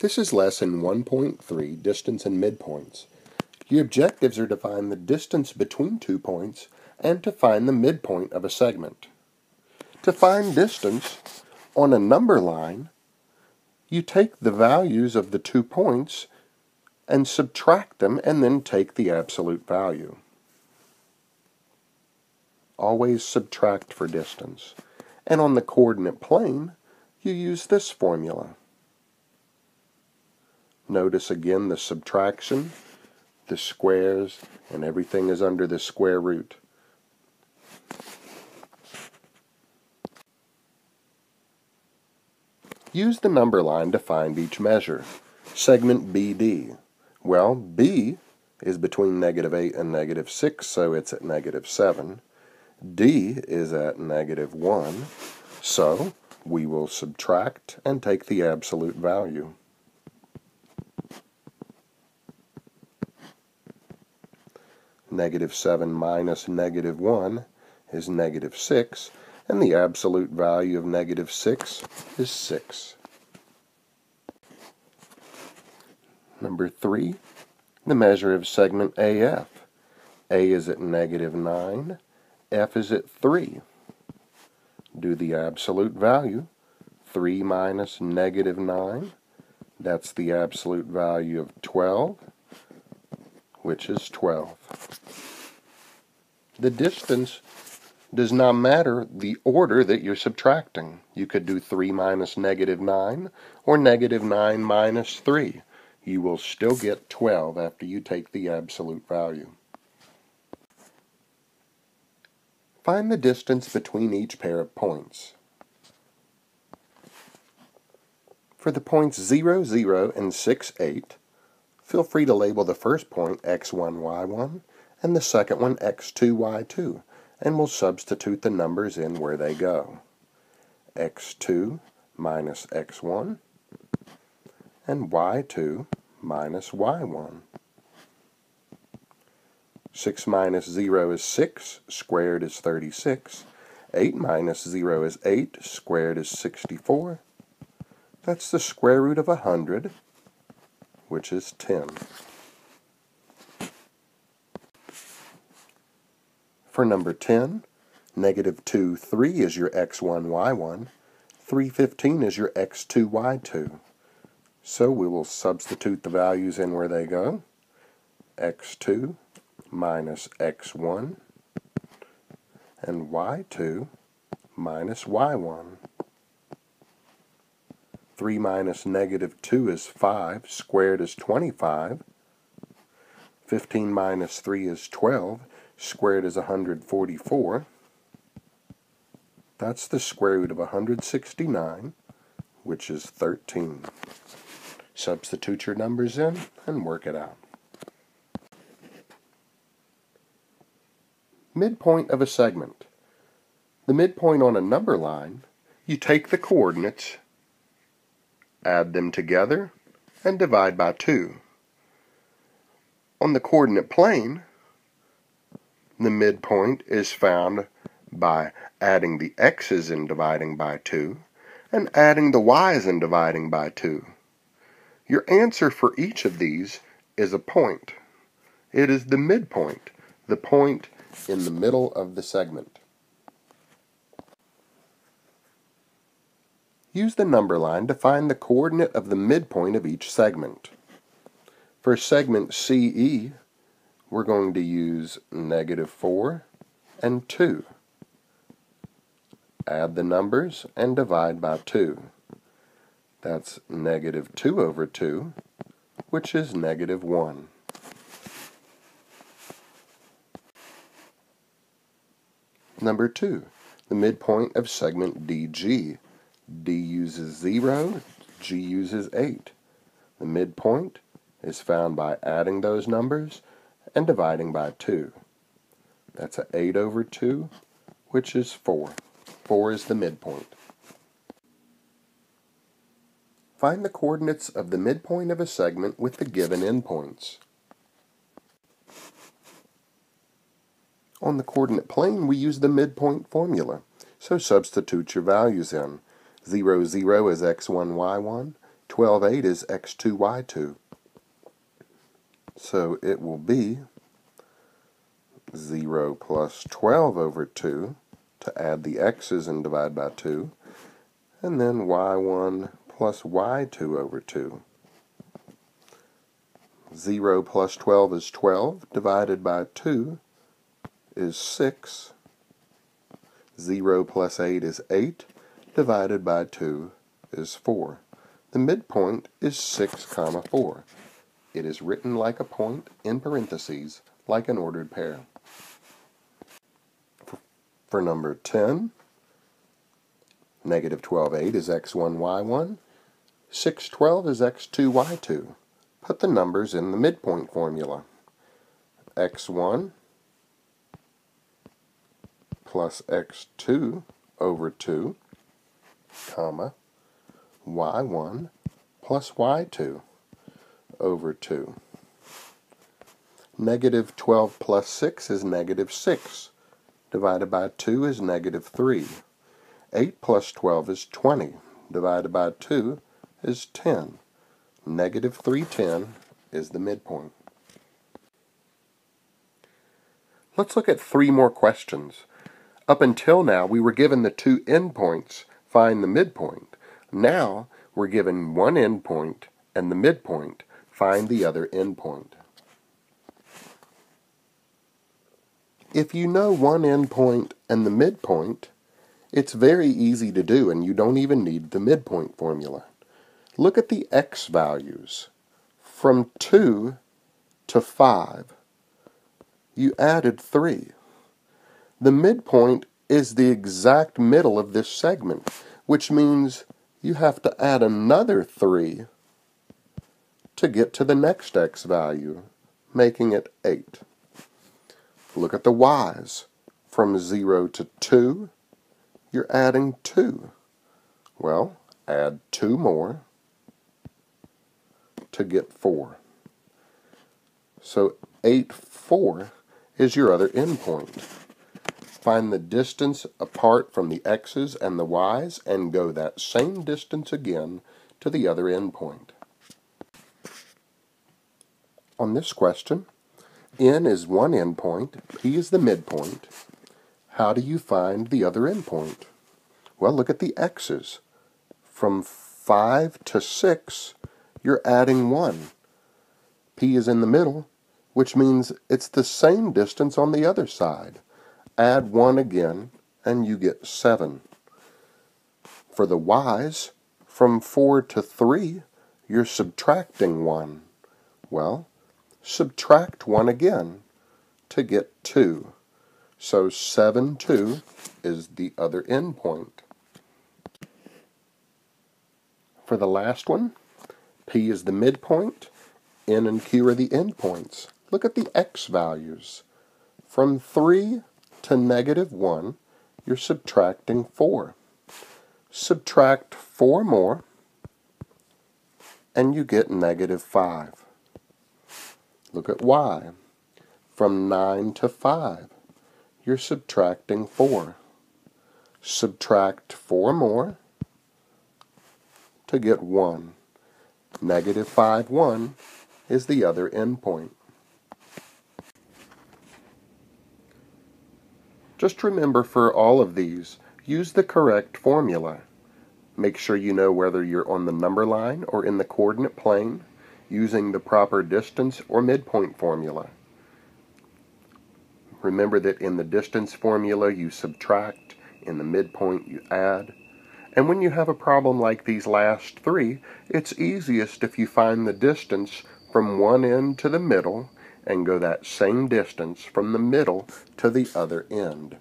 This is lesson 1.3, distance and midpoints. Your objectives are to find the distance between two points and to find the midpoint of a segment. To find distance on a number line, you take the values of the two points and subtract them and then take the absolute value. Always subtract for distance. And on the coordinate plane, you use this formula. Notice again the subtraction, the squares, and everything is under the square root. Use the number line to find each measure. Segment BD. Well, B is between negative 8 and negative 6, so it's at negative 7. D is at negative 1, so we will subtract and take the absolute value. Negative 7 minus negative 1 is negative 6, and the absolute value of negative 6 is 6. Number 3, the measure of segment AF. A is at negative 9, F is at 3. Do the absolute value. 3 minus negative 9, that's the absolute value of 12 which is 12. The distance does not matter the order that you're subtracting. You could do 3 minus negative 9 or negative 9 minus 3. You will still get 12 after you take the absolute value. Find the distance between each pair of points. For the points 0, 0, and 6, 8, Feel free to label the first point x1, y1 and the second one x2, y2 and we'll substitute the numbers in where they go. x2 minus x1 and y2 minus y1. 6 minus 0 is 6, squared is 36. 8 minus 0 is 8, squared is 64. That's the square root of a 100, which is 10. For number 10, negative 2, 3 is your x1, y1. 315 is your x2, y2. So we will substitute the values in where they go. x2 minus x1 and y2 minus y1. 3 minus negative 2 is 5, squared is 25. 15 minus 3 is 12, squared is 144. That's the square root of 169, which is 13. Substitute your numbers in and work it out. Midpoint of a segment. The midpoint on a number line, you take the coordinates add them together, and divide by 2. On the coordinate plane, the midpoint is found by adding the x's and dividing by 2, and adding the y's and dividing by 2. Your answer for each of these is a point. It is the midpoint, the point in the middle of the segment. Use the number line to find the coordinate of the midpoint of each segment. For segment CE, we're going to use negative 4 and 2. Add the numbers and divide by 2. That's negative 2 over 2, which is negative 1. Number 2, the midpoint of segment DG D uses 0, G uses 8. The midpoint is found by adding those numbers and dividing by 2. That's a 8 over 2, which is 4. 4 is the midpoint. Find the coordinates of the midpoint of a segment with the given endpoints. On the coordinate plane, we use the midpoint formula, so substitute your values in. 0, 0 is x1, y1. 12 8 is x2, y2. So it will be 0 plus 12 over 2 to add the x's and divide by 2, and then y1 plus y2 over 2. 0 plus 12 is 12, divided by 2 is 6. 0 plus 8 is 8, divided by 2 is 4. The midpoint is 6 comma 4. It is written like a point in parentheses, like an ordered pair. For number 10, negative 12, 8 is x1, y1. 6, 12 is x2, y2. Put the numbers in the midpoint formula. x1 plus x2 over 2, comma, y1 plus y2 over 2. Negative 12 plus 6 is negative 6. Divided by 2 is negative 3. 8 plus 12 is 20. Divided by 2 is 10. Negative 310 is the midpoint. Let's look at three more questions. Up until now, we were given the two endpoints, find the midpoint. Now, we're given one endpoint and the midpoint, find the other endpoint. If you know one endpoint and the midpoint, it's very easy to do and you don't even need the midpoint formula. Look at the x values. From 2 to 5, you added 3. The midpoint is the exact middle of this segment, which means you have to add another 3 to get to the next x value, making it 8. Look at the y's. From 0 to 2, you're adding 2. Well, add 2 more to get 4. So 8, 4 is your other endpoint. Find the distance apart from the x's and the y's and go that same distance again to the other endpoint. On this question, n is one endpoint, p is the midpoint. How do you find the other endpoint? Well, look at the x's. From 5 to 6, you're adding 1. P is in the middle, which means it's the same distance on the other side. Add 1 again, and you get 7. For the y's, from 4 to 3, you're subtracting 1. Well, subtract 1 again to get 2. So 7, 2 is the other endpoint. For the last one, P is the midpoint, N and Q are the endpoints. Look at the x values. From 3 to negative 1, you're subtracting 4. Subtract 4 more, and you get negative 5. Look at y. From 9 to 5, you're subtracting 4. Subtract 4 more to get 1. Negative 5, 1 is the other endpoint. Just remember for all of these, use the correct formula. Make sure you know whether you're on the number line or in the coordinate plane, using the proper distance or midpoint formula. Remember that in the distance formula you subtract, in the midpoint you add, and when you have a problem like these last three, it's easiest if you find the distance from one end to the middle and go that same distance from the middle to the other end.